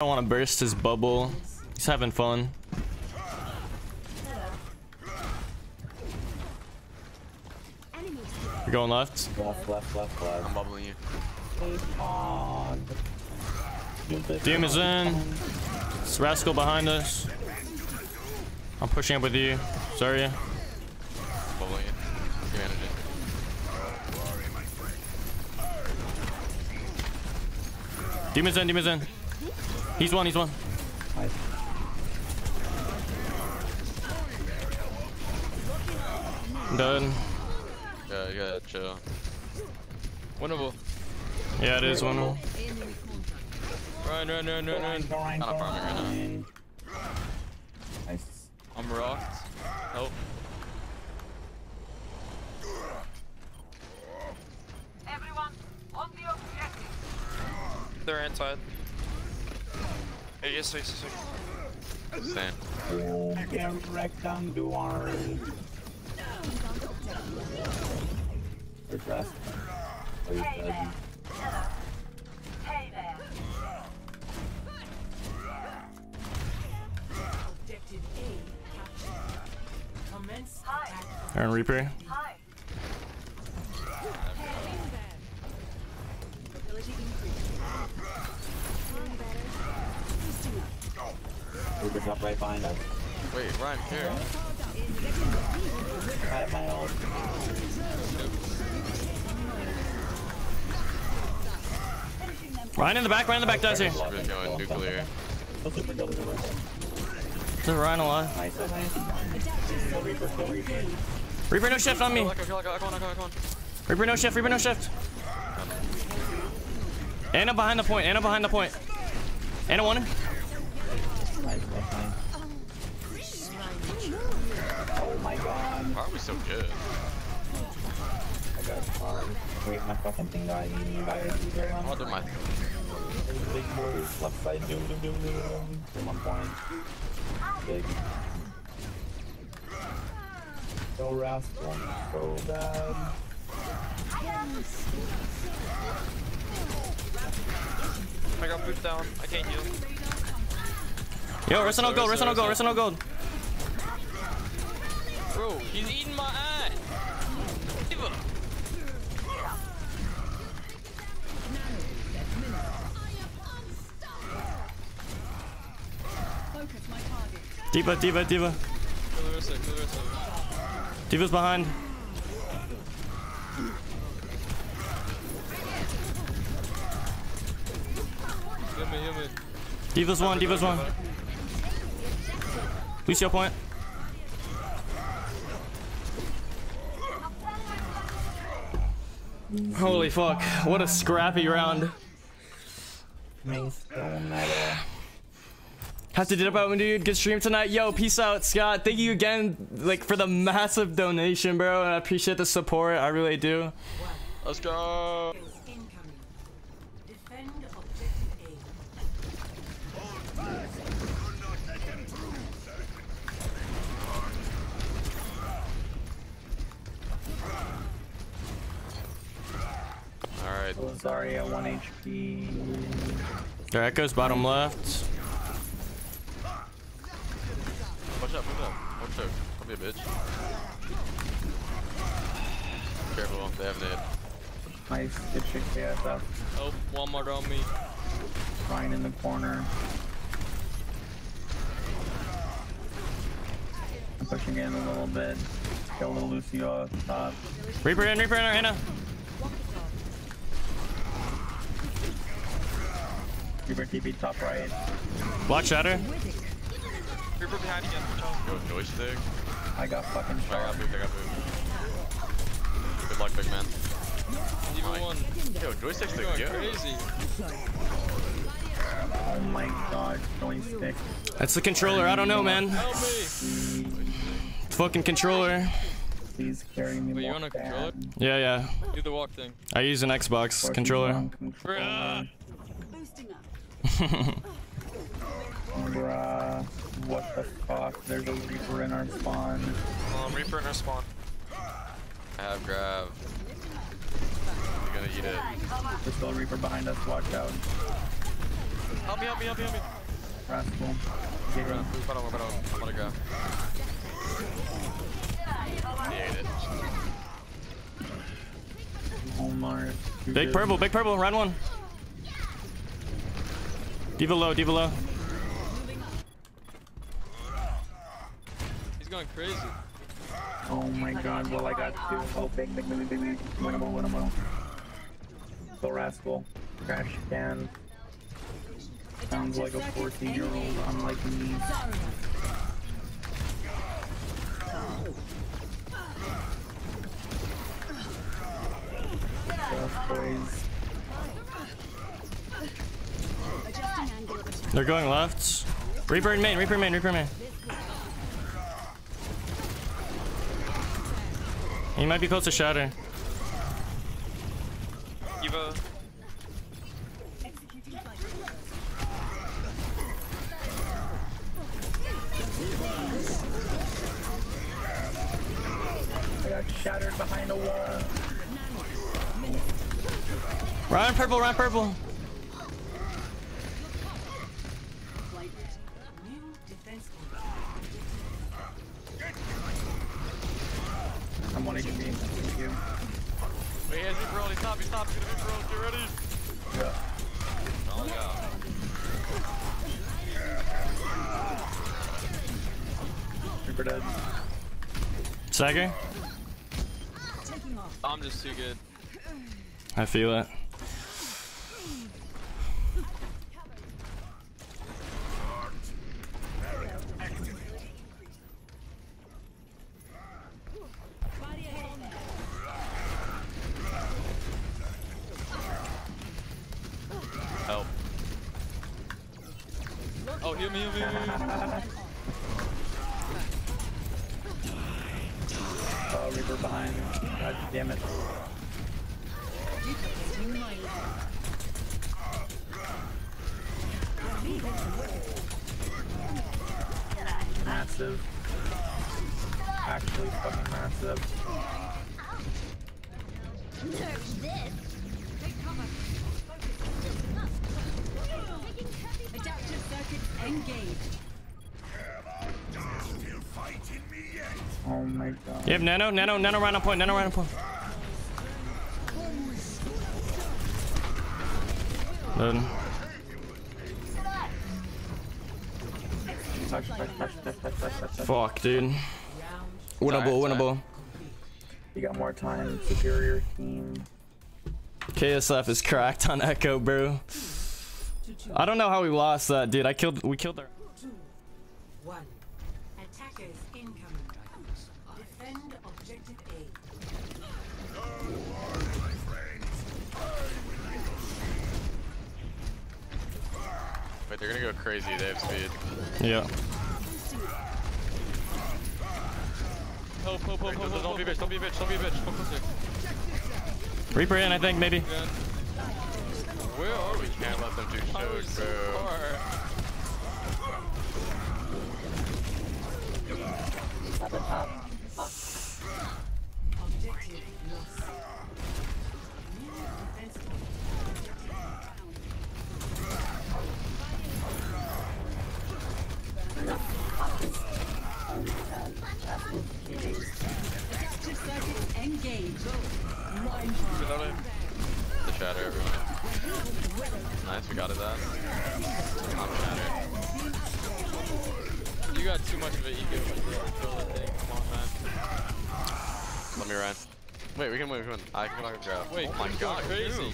I want to burst his bubble. He's having fun. You're going left. Left, left, left, left. I'm bubbling you. on. Doom is in. It's Rascal behind us. I'm pushing up with you. Sorry. I'm bubbling you. You manage it. Demon's in, Demon's in. He's one, he's one. Nice. Done. Yeah, yeah, chill. Winnable. Yeah, it is one. Run, run, run, run, run. Fine, Not a farming right fine. Nice. I'm rocked. Help. Everyone, on the objective. They're inside. Eh, hey, yes, yes, yes, yes. Stand. Oh, get wrecked on Duar. Where's Rest? Oh, he's Hey dead. there. Hey there. Objective A captured. Commence Hi. Aaron Reaper. Hi. Reaper's up right behind us. Wait, Rein, here. I have my ult. Rein in the back, Rein in the back, does here. We're going nuclear. Go super. Is Rein alive? Nice, nice. Go Reaper, go Reaper. Reaper, no shift on me. Reaper, no shift, Reaper, no shift. Ana behind the point, Ana behind the point. Ana one. Nice, nice, nice. Oh my god. Why are we so good? Oh, I got farm. Wait, my fucking thing died. You guys, you guys. I'll do my Big move, left side, doom, doom, doom, doom. To one point. Big. Go rascal, so bad. I got booted down. I can't heal. Yo, rest on gold, rest on gold, rest on gold. Bro, he's eating my eye. D.Va. D.Va, D.Va, D.Va. Kill the rest of it, kill the rest of it. D.Va's behind. Heal me, heal me. D.Va's one, D.Va's one. Lucio point. Holy fuck, what a scrappy round. Have to dip out, dude. Good stream tonight. Yo, peace out, Scott. Thank you again, like, for the massive donation, bro. I appreciate the support. I really do. Let's go. incoming. Defend objective A. Alright. Sorry, at 1 HP. There, Echo's bottom left. Watch out, move up. Watch out. Don't be a bitch. Careful, they have nade. Nice, good shit, KSF. Oh, one more on me. Rein in the corner. I'm pushing in a little bit. Kill little Lucio at the top. Reaper in, Reaper in, Ana. Reaper TP top right. Block shatter. Reaper behind again. Watch out. Go joystick. I got fucking I got moved, I got moved. Good luck, big man. Even Nice. one. Yo, joystick's the Going go. crazy. Oh my god, joystick. That's the controller. I don't know, man. Help me. Fucking controller. Please carry me Wait, you more on a controller? Yeah, yeah. Do the walk thing. I use an Xbox Fortune controller. on controller. Boosting up. Bruh. What the fuck? There's a Reaper in our spawn. Um, Reaper in our spawn. I have grab. You're gonna eat it. There's still a Reaper behind us, watch out. Help me, help me, help me, help me. Rascal. Grab. Parang mo, parang. I'm gonna grab. He ate it. Omar. Big purple, big purple, round one. D.Va low, D.Va low. He's going crazy. Oh my god, well I got two. Oh, big, big, big, big, big. Winnable, winnable. So rascal. Trash can. Sounds like a 14 year old, unlike me. They're going left. Reaper in main, Reaper in main, Reaper in main. He might be close to shatter. Eva. I got shattered behind a wall. Round purple, round purple. Dead. Stagger. I'm just too good. I feel it. Help. Oh, heal me, heal me, heal me. Reaper behind. God damn it. Massive. Actually fucking massive. Adaptive circuits engaged. Oh my god. Yep, nano, nano, nano round on point, nano round on point. Touch. Fuck, dude. Winnable, Sorry, winnable. You got more time. Superior team. KSF is cracked on Echo, bro. I don't know how we lost that, dude. I killed, we killed our. One. Wait, they're gonna go crazy. They have speed. Yeah. Help, help, help, help, help, Don't be a bitch. Don't be a bitch. Don't be a bitch. Reaper in, I think, maybe. Good. Where are we? Can't let them do I was shows, so bro. far. Shatter, everyone. Nice, we got it that. I'm shatter. You got too much of an ego when you kill that thing. Come on, man. Let me run. Wait, we can win, we can win. I can knock a grab. Wait, oh my Coom's god, crazy. Coom.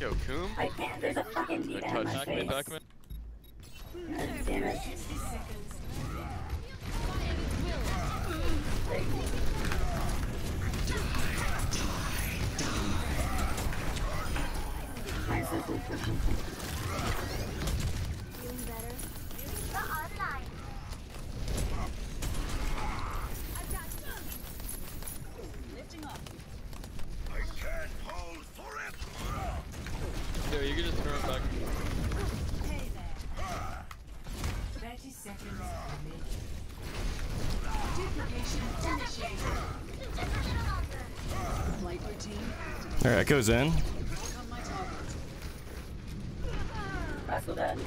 Yo, Coom? I can't. There's a fucking Good Nita in my Back me, face. back me. Damn it. 60. There, you can just turn it back. 30 seconds remaining. Duplication initiated. Flight routine activated. Alright, Echo's in. for that.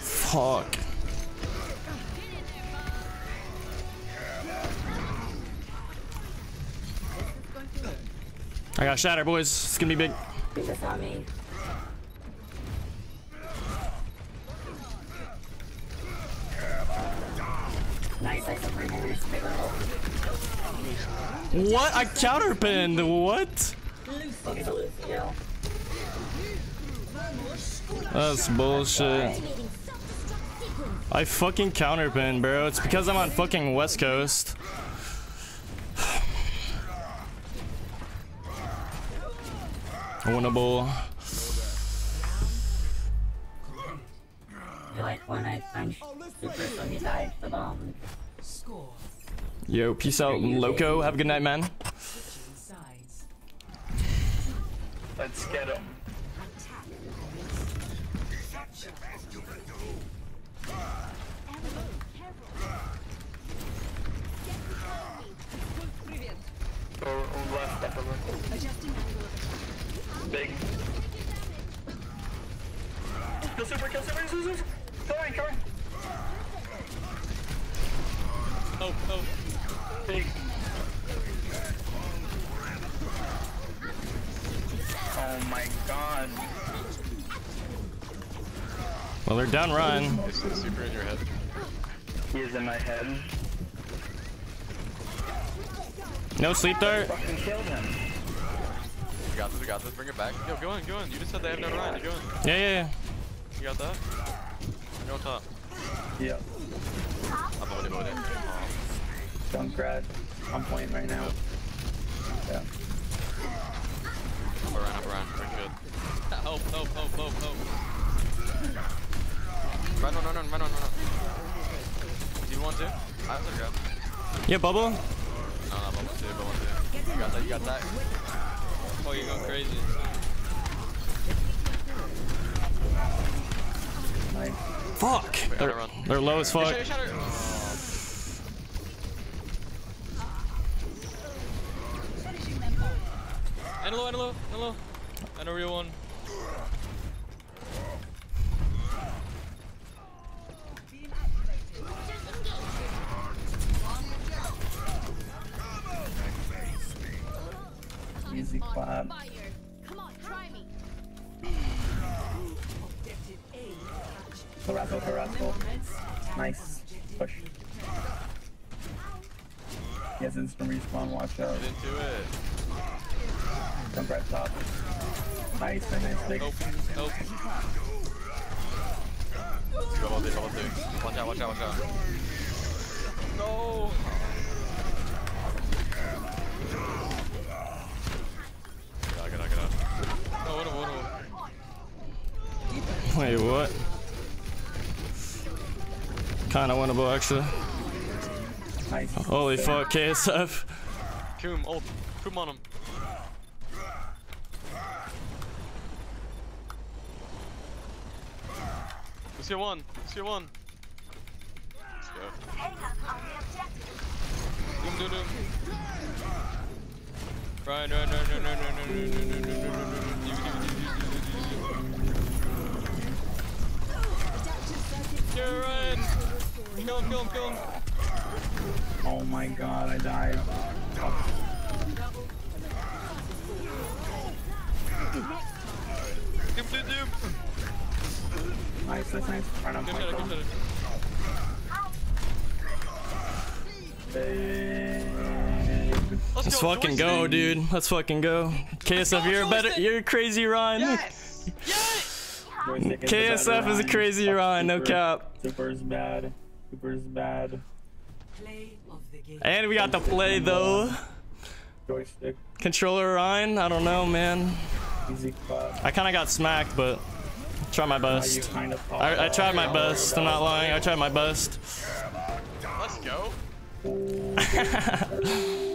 Fuck. I got shatter, boys. It's gonna be big. He just saw me. What? I counterpinned. What? That's bullshit. I fucking counterpinned, bro. It's because I'm on fucking West Coast. Winnable. Like when I punch Super Sony died the bomb. Um, Score. Yo, peace out, Loco. Have a good night, man. Let's get him. Or, or left upper. Big. Kill super, kill super, super, super. Come on, come on. Oh, oh. Big. Oh my god. Well, they're done Rein. Is it super in your head? He is in my head. No sleep dart. Fucking killed him. We got this, we got this. Bring it back. Yo, go in, go in. You just said they have no Rein. Go in. Yeah, yeah, yeah. You got that? Go on top. Yeah. I'm avoiding, avoiding. Oh. Junkrat. I'm playing right now. Yeah. Up around, up around. We're good. Help, help, help, help, help. Run, run, run, run, run, run, run. Do you want to? I have to grab. Yeah, bubble. No, no, but one, two, but one, two. You got that, you got that. Oh, you're going crazy. Nice. Fuck. Wait, They're, they're low as fuck. Shatter, shatter. low, and a and a real one. Easy clap. Harassle, harassle. Nice. Push. Yes, instant respawn, watch out. Get into it. Junkrat top. Nice, and nice. Big. Help, help. Double two, double two. Watch out, watch out, watch out. No. Get out, get out, get out. No, what a, what. Wait, what? Kinda winnable, actually. Nice. Holy fuck, KSF. Coom, ult. Coom on him. Let's get one. Let's get one. Let's go. Take us on the objective. Doom, doom, doom. Rein, Rein, Rein, Rein, Rein, Rein, Rein, Rein, Rein, Rein, Rein, Rein, Rein, Rein, Rein, Rein, Rein, Rein, Rein, Rein. Get Rein! Kill him, kill him, kill him. Oh my god, I died. Nice, that's nice. Right on Good point. shot, good bro. shot. Big. Let's Let's go, fucking Joyce. go, dude. Let's fucking go. KSF, you're a better, you're a crazy Rein. Yes! Yes! Joystick is the KSF is a crazy Fuck Rein, no Super. cap. Super is bad. Super is bad. Play of the game. And we got the play though. Joystick. Controller Rein, I don't know, man. Easy clap. I kind of got smacked, but try my best. kind of I, I tried my best. I'm not lying. I tried my best. Let's go.